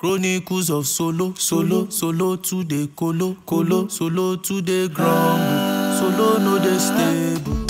Chronicles of solo, solo, solo to the colo, colo, solo to the grumble, solo no the stable.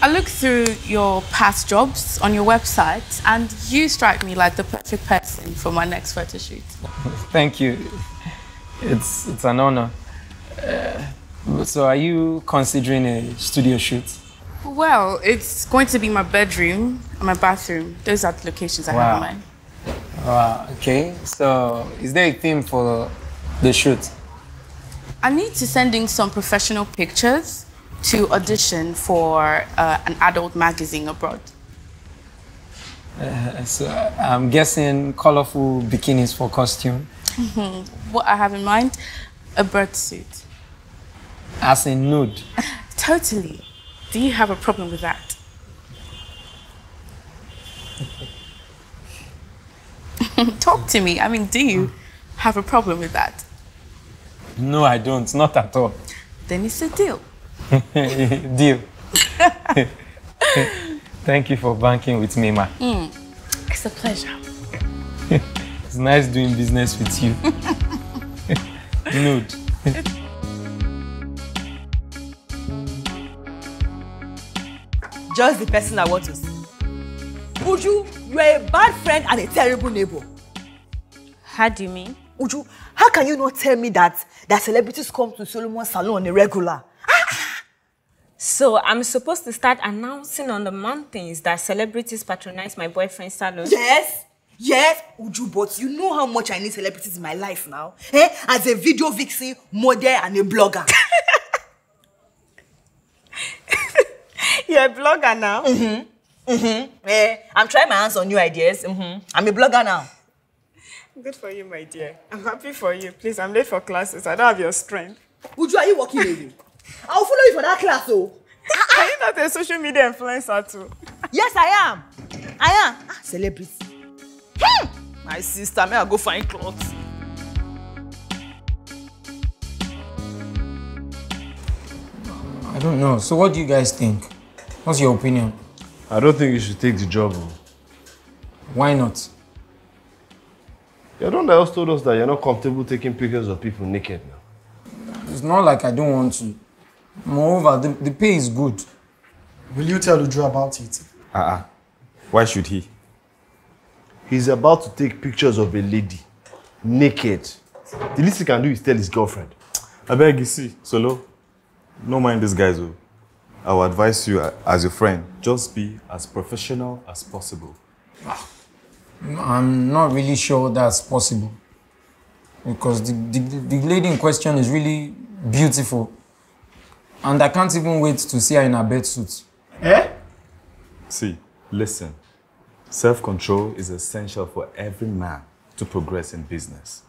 I looked through your past jobs on your website, and you strike me like the perfect person for my next photo shoot. Thank you. It's it's an honor. Uh, so, are you considering a studio shoot? Well, it's going to be my bedroom and my bathroom. Those are the locations I have in mind. Uh, okay. So, is there a theme for the shoot? I need to send in some professional pictures to audition for uh, an adult magazine abroad. Uh, so, I'm guessing colorful bikinis for costume, What I have in mind, a bird suit. as in nude. Totally. Do you have a problem with that? Talk to me. I mean, do you have a problem with that? No, I don't. Not at all. Then it's a deal. Deal. Thank you for banking with me, ma. Hmm. It's a pleasure. It's nice doing business with you. nude. Just the person I want to see. Uju, you are a bad friend and a terrible neighbor. How do you mean? Uju, how can you not tell me that that celebrities come to Solomon Salon on a regular? So I'm supposed to start announcing on the mountains that celebrities patronize my boyfriend's salon? Yes, yes, Uju, but you know how much I need celebrities in my life now. Eh? As a video vixen, model, and a blogger. You're a blogger now? Hmm. Hmm. eh, I'm trying my hands on new ideas. Mm-hmm. I'm a blogger now. Good for you, my dear. I'm happy for you. Please, I'm late for classes. I don't have your strength. Uju, are you working lady? I'll follow you for that class, oh. Are you not a social media influencer too? Yes, I am. I am. Ah, celebrity. Hmm. My sister, may I go find clothes? I don't know. So, what do you guys think? What's your opinion? I don't think you should take the job. oh. Why not? You're the one that else told us that you're not comfortable taking pictures of people naked now. It's not like I don't want to. Moreover, the, the pay is good. Will you tell Uju about it? Uh-uh. Why should he? He's about to take pictures of a lady naked. The least he can do is tell his girlfriend. I beg you see, Solo. No mind these guys. Oh. I will advise you uh, as your friend, just be as professional as possible. I'm not really sure that's possible. Because the, the, the lady in question is really beautiful. And I can't even wait to see her in her bed suit. Eh? See, listen. Self-control is essential for every man to progress in business.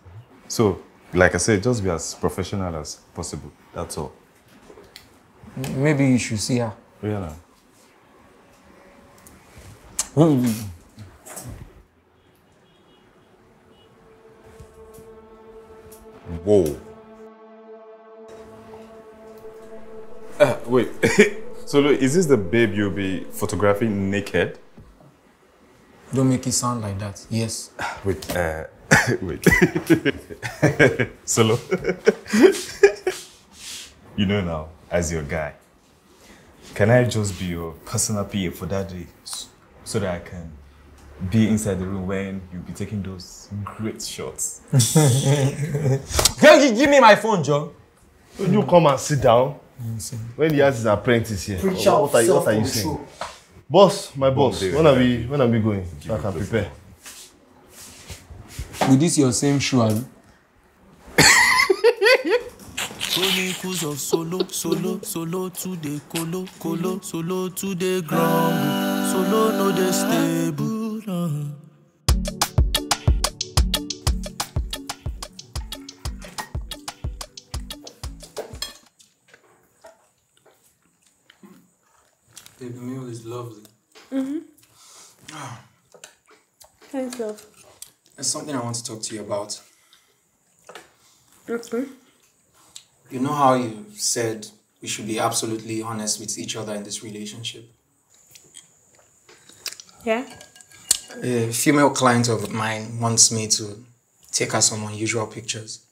So, like I said, just be as professional as possible. That's all. Maybe you should see her. Really? Whoa. Wait. Solo, is this the babe you'll be photographing naked? Don't make it sound like that. Yes. Wait, uh, wait. Solo. you know now, as your guy, can I just be your personal PA for that day so that I can be inside the room when you'll be taking those great shots? Can you give me my phone, Joe? Will you come and sit down when he has his apprentice here? Preacher Or what, are you, what are you saying? Boss, my boss, when are we when are we going? So I can prepare. With this your same shoe, Abi? Chronicles of solo, solo, solo today, colo, colo, solo today, grumble. Solo no dey stable. Love. There's something I want to talk to you about. Okay. You know how you said we should be absolutely honest with each other in this relationship? Yeah? A female client of mine wants me to take her some unusual pictures.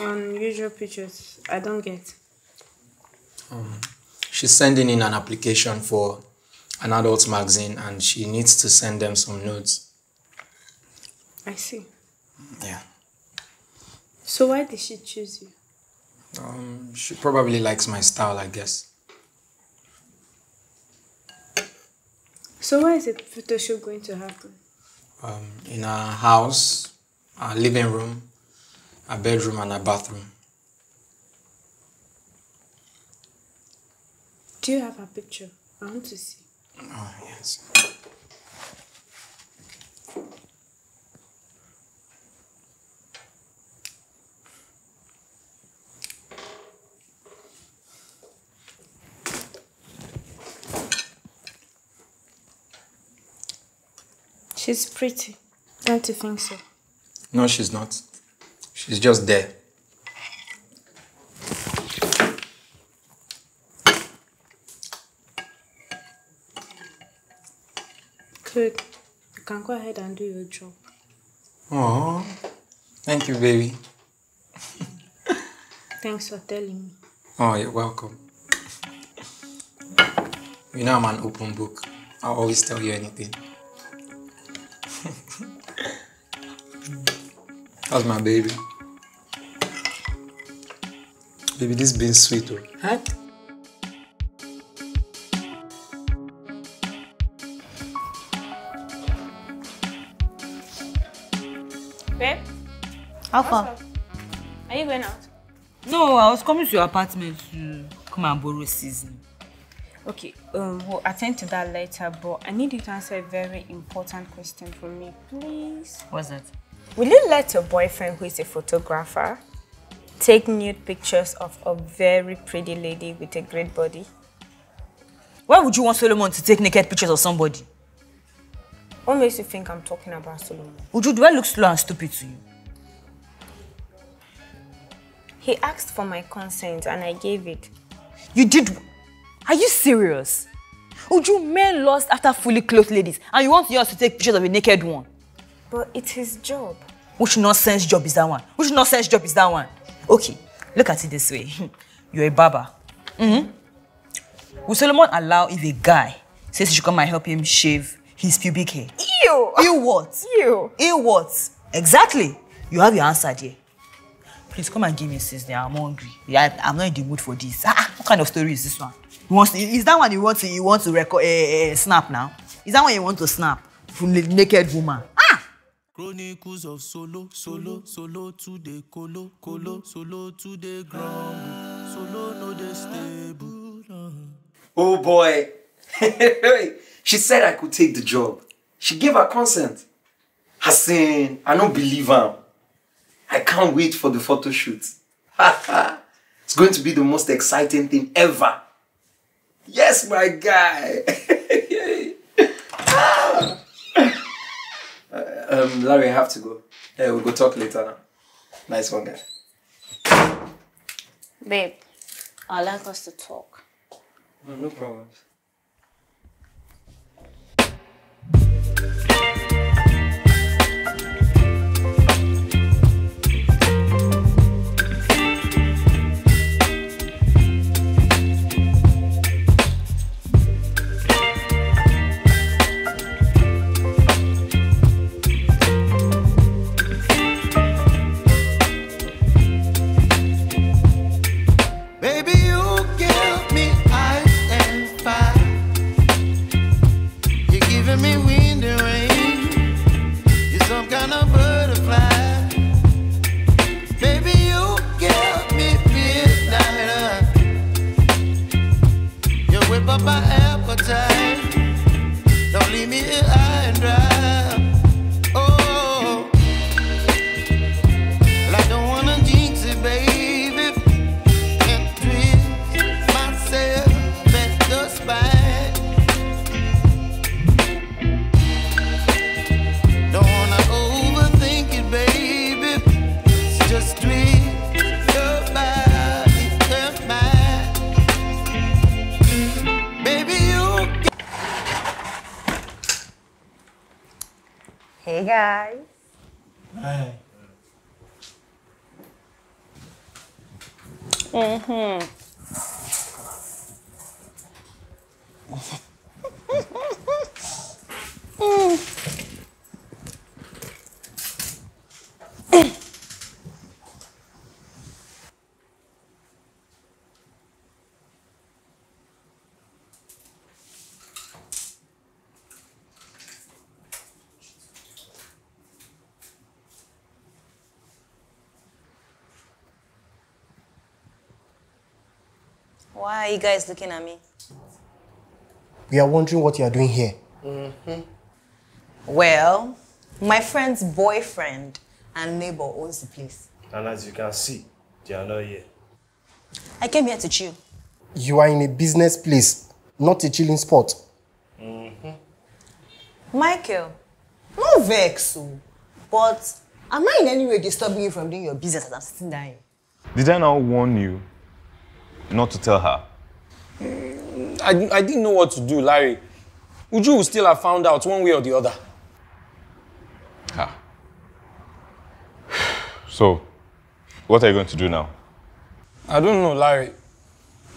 Unusual pictures. I don't get. Um, she's sending in an application for an adult magazine and she needs to send them some notes. I see. Yeah. So why did she choose you? Um, she probably likes my style, I guess. So why is a photo shoot going to happen? Um, in our house, our living room, our bedroom, and our bathroom. Do you have a picture? I want to see. Oh, yes. She's pretty. Don't you think so? No, she's not. She's just there. Good. You can go ahead and do your job. Oh, thank you, baby. Thanks for telling me. Oh, you're welcome. You know I'm an open book. I'll always tell you anything. How's my baby? Baby, this been sweet. Huh? How far? are you going out? No, I was coming to your apartment to come and borrow season. Okay, um, we'll attend to that later, but I need you to answer a very important question for me, please. What's that? Will you let your boyfriend, who is a photographer, take nude pictures of a very pretty lady with a great body? Why would you want Solomon to take naked pictures of somebody? What makes you think I'm talking about Solomon? Would you do I look slow and stupid to you? He asked for my consent and I gave it. You did. Are you serious? Would you men lost after fully clothed ladies and you want yours to take pictures of a naked one? But it's his job. Which nonsense job is that one? Which nonsense job is that one? Okay, look at it this way. You're a barber. Mm-hmm. Will Solomon allow if a guy says he should come and help him shave his pubic hair? Ew! Ew what? Ew! Ew what? Exactly. You have your answer there. Please come and give me sis there. I'm hungry. Yeah, I'm not in the mood for this. Ah, ah, what kind of story is this one? You want to, is that one you want to you want to record uh, uh, snap now? Is that one you want to snap? From the naked woman. Ah! Chronicles of solo, solo, solo today, colo, colo, solo today, grumble. Solo no dey stable. Oh boy. she said I could take the job. She gave her consent. Hassan, I don't believe her. I can't wait for the photo shoot. it's going to be the most exciting thing ever. Yes, my guy. Ah. Um, Larry, I have to go. Yeah, we'll go talk later now. Nice one, guy. Babe, I'd like us to talk. No, no problem. Mm-hmm. Why are you guys looking at me? We are wondering what you are doing here. Mm-hmm. Well, my friend's boyfriend and neighbor owns the place. And as you can see, they are not here. I came here to chill. You are in a business place, not a chilling spot. Mm-hmm. Michael, no vex, o, but am I in any way disturbing you from doing your business as I'm sitting down here? Did I not warn you not to tell her? Mm, I, I didn't know what to do, Larry. Uju will still have found out one way or the other. So, what are you going to do now? I don't know, Larry.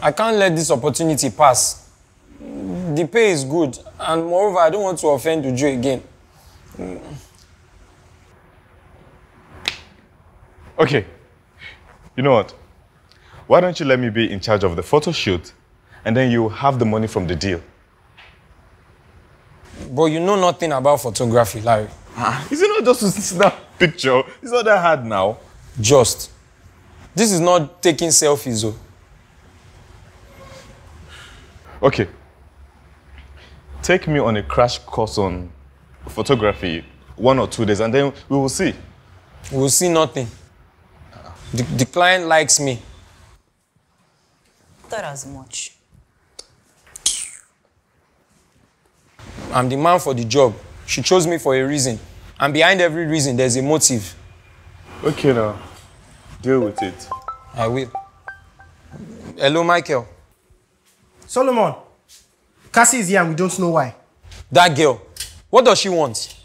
I can't let this opportunity pass. The pay is good, and moreover, I don't want to offend Uju again. Mm. Okay. You know what? Why don't you let me be in charge of the photo shoot and then you have the money from the deal? But you know nothing about photography, Larry. Ah, is it not just to snap picture? It's not that hard now. Just. This is not taking selfies, oh. Okay. Take me on a crash course on photography, one or two days, and then we will see. We will see nothing. The, the client likes me. Thought as much. I'm the man for the job. She chose me for a reason. And behind every reason, there's a motive. Okay, now. Deal with it. I will. Hello, Michael. Solomon, Kassie is here and we don't know why. That girl. What does she want?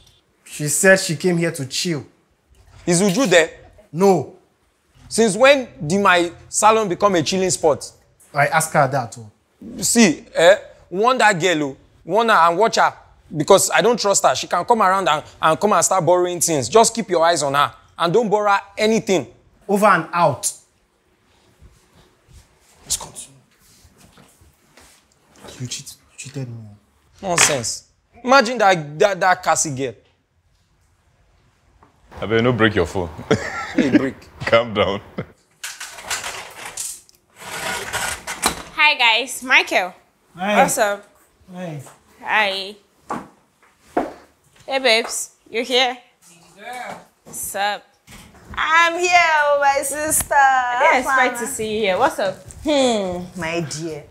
She said she came here to chill. Is Uju there? No. Since when did my salon become a chilling spot? I asked her that too. See, eh, warn that girl, oh, warn her and watch her. Because I don't trust her. She can come around and, and come and start borrowing things. Just keep your eyes on her. And don't borrow anything. Over and out. Let's continue. You cheat, cheated me. Nonsense. Imagine that, that, that Cassie girl. I better not break your phone. Hey, break. Calm down. Hi guys, Michael. Hi. What's up? Hey. Hi. Hey babes, you're here. Girl. What's up? I'm here, oh, my sister. I didn't expect to see you here. What's up? Hmm, my dear.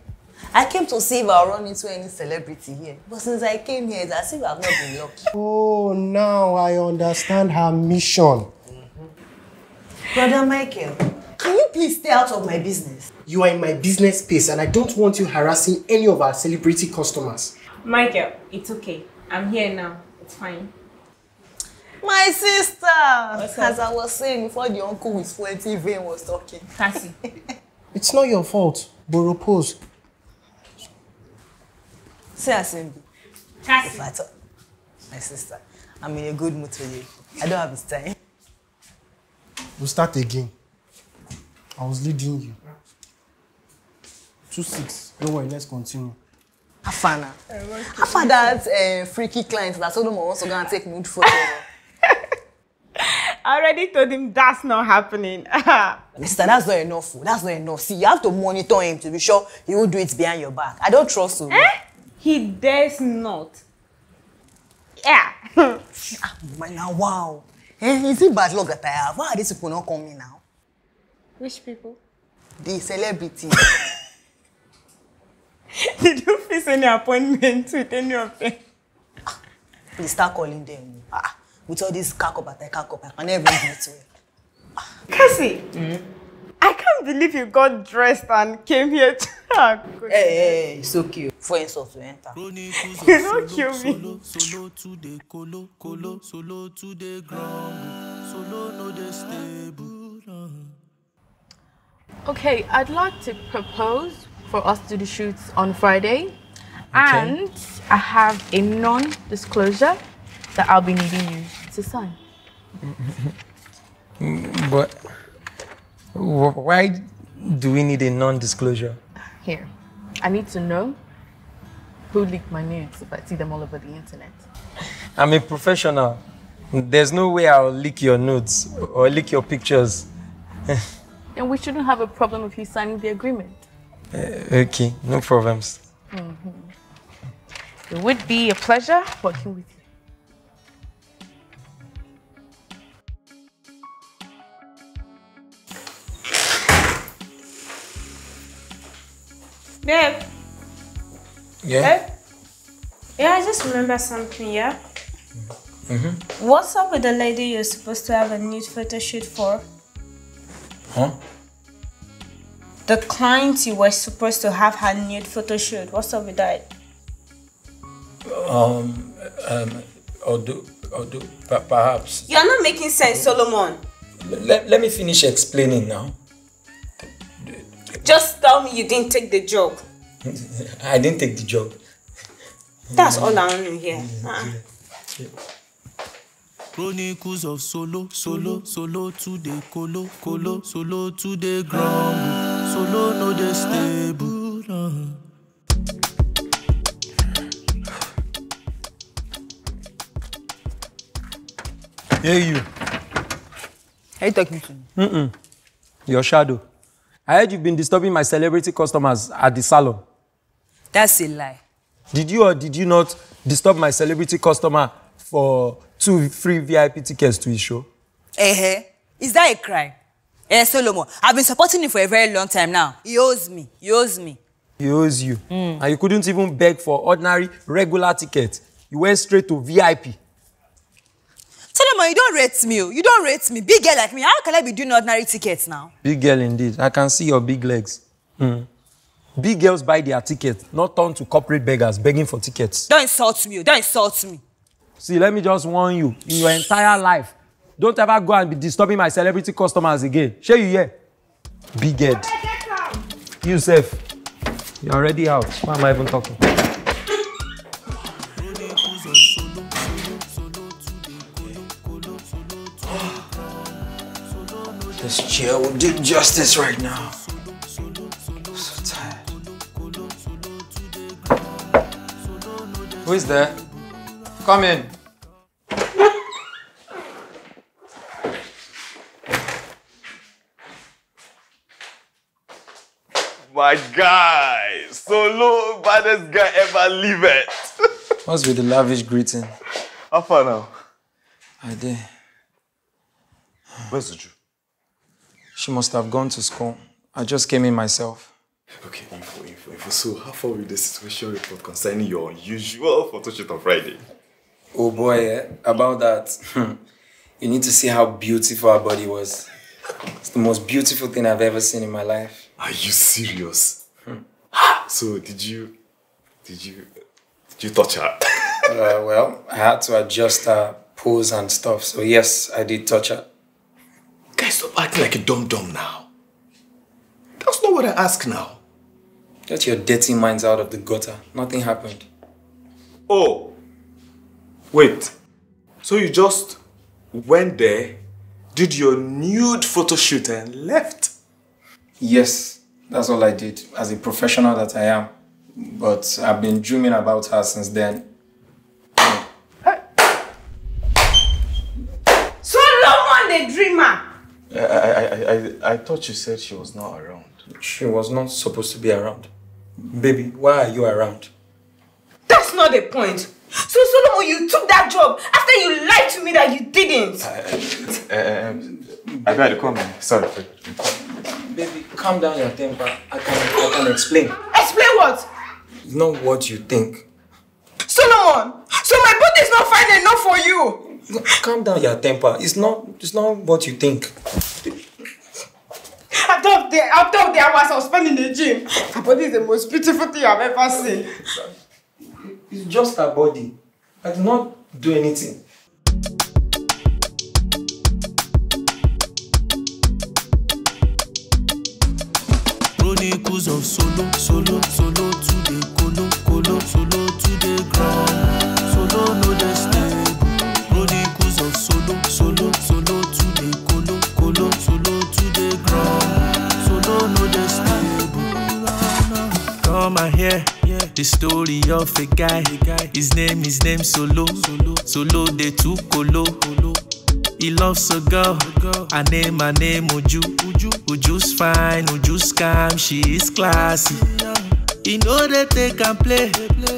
I came to see if I'll run into any celebrity here. But since I came here, it's as if I've not been lucky. Oh, now I understand her mission. Brother Michael, can you please stay out of my business? You are in my business space and I don't want you harassing any of our celebrity customers. Michael, it's okay. I'm here now. It's fine. My sister! up? As I was saying before the uncle with 20 vein was talking. Cassie. It's not your fault. Borrow pose. Say assembly. Cassie. If I talk, my sister, I'm in a good mood today. I don't have his time. We'll start again. I was leading you. Two six. Don't worry, let's continue. Afana. After that uh, freaky client that Solomon wants to go and take mood photo. I already told him that's not happening. Mister, that's not enough. oh. That's not enough. See, you have to monitor him to be sure he won't do it behind your back. I don't trust you. eh? He dares not. Yeah. But now, wow. Eh, is it bad luck that I have? Why are these people not coming now? Which people? The celebrity. Did you fix any appointment with any of them? Please start calling them. Ah, with all this kakop at kakop, I can never do it well. Cassie, I can't believe you got dressed and came here to. Ah. Hey, hey, hey, it's okay. For insult to enter. You don't kill me. Solo to the colo, colo, solo to the ground. Solo no the stable. Okay, I'd like to propose for us to do the shoots on Friday. And I have a non disclosure that I'll be needing you to sign. But why do we need a non-disclosure? Here, I need to know who leaked my nudes if I see them all over the internet. I'm a professional. There's no way I'll leak your nudes or leak your pictures. Then we shouldn't have a problem with you signing the agreement. Uh, okay, no problems. Mhm. It would be a pleasure working with you. Babe. Yeah. Babe? Yeah, I just remember something, yeah? Mm-hmm. What's up with the lady you're supposed to have a nude photo shoot for? Huh? The client you were supposed to have her nude photo shoot. What's up with that? Um, um, although, although, do, perhaps. You're not making sense, Solomon. Let, let me finish explaining now. Just tell me you didn't take the job. I didn't take the job. That's all I want to hear. Chronicles of solo, solo, solo to the colo, colo, solo to the ground. Solo no the stable. uh. Hey, you. Are you talking to me? Mm-mm. Your shadow. I heard you've been disturbing my celebrity customers at the salon. That's a lie. Did you or did you not disturb my celebrity customer for two free VIP tickets to his show? Eh, is that a crime? Eh, Solomon, I've been supporting him for a very long time now. He owes me. He owes me. He owes you. And you couldn't even beg for ordinary, regular tickets. You went straight to VIP. Solomon, you don't rate me. oh. You don't rate me. Big girl like me. How can I be doing ordinary tickets now? Big girl indeed. I can see your big legs. Mm. Big girls buy their tickets, not turn to corporate beggars begging for tickets. Don't insult me. oh. Don't insult me. See, let me just warn you. In your entire life, don't ever go and be disturbing my celebrity customers again. Share you here. Big head. You safe. You're already out. Why am I even talking? This chair will do justice right now. So tired. Who is there? Come in. My guy, solo baddest guy ever live it. What's with the lavish greeting? How far now? I did. Where's Uju? She must have gone to school. I just came in myself. Okay, info, info, info. So, how far with the situation report concerning your usual photo shoot on Friday? Oh boy, eh, about that. you need to see how beautiful her body was. It's the most beautiful thing I've ever seen in my life. Are you serious? so, did you, did you, did you touch her? Uh, well, I had to adjust her pose and stuff. So yes, I did touch her. Guys, stop acting like a dumb dumb now. That's not what I ask now. Get your dirty minds out of the gutter. Nothing happened. Oh, wait. So you just went there, did your nude photo shoot and left? Yes, that's all I did as a professional that I am. But I've been dreaming about her since then. Solomon, they I thought you said she was not around. She was not supposed to be around. Baby, why are you around? That's not the point. So Solomon, you took that job after you lied to me that you didn't. Uh, um, I better come in. Sorry. Baby, calm down your temper. I can, I can explain. Explain what? It's not what you think. Solomon, so my body is not fine enough for you. No, calm down your temper. It's not, it's not what you think. After of the after of the hours I was spending in the gym, my body is the most beautiful thing I've ever seen. It's just her body. I did not do anything. Chronicles of solo, solo, solo to the colo, colo, solo to the ground. Solo no the stable. Chronicles of solo, solo, solo to the colo, colo, solo to the ground. Solo no the stable. Come and hear the story of a guy. His name, his name Solo. Solo de two colo. He loves a girl. Her name, her name Uju. Uju's fine, Uju's calm. She is classy. He know they take and play.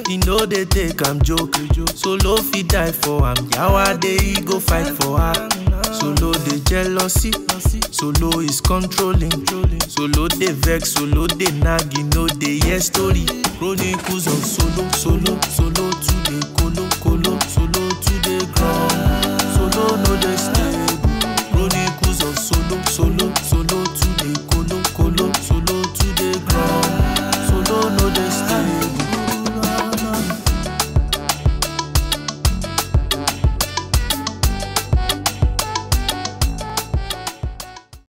He know they take and joke. Solo fi die for am. Yawa he go fight for her. Solo dey jealousy. Solo is controlling. Solo dey vex. Solo dey nag. He know dey hear story. Chronicles of solo, solo, solo to the colo, colo, solo to the ground. Solo no dey stable. Chronicles of solo, solo.